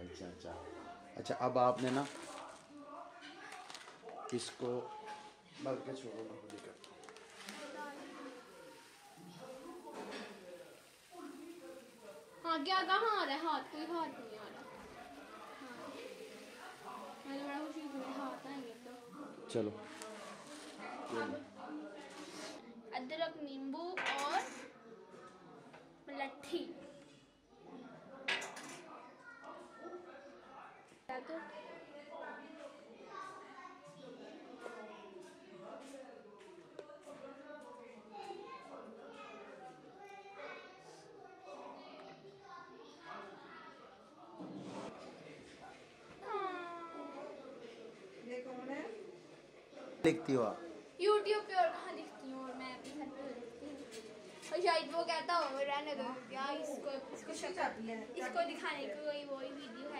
अच्छा अच्छा। अच्छा अब आपने ना इसको बल्कि छोड़ो मैं खुद ही करता हूँ। हाँ क्या कहाँ आ रहा है? हाथ कोई हाथ नहीं आ रहा। हाँ। मैं तो बड़ा खुशी हाथ आएँगे तो। चलो अब अदरक नींबू और लट्ठी तो है? लिखती हो आप। यूट्यूब पे और कहाँ लिखती हूँ और मैं अपने घर पे लिखती हूँ। और शायद वो कहता हो रहने दो क्या इसको इसको है। इसको दिखाने की कोई वही वीडियो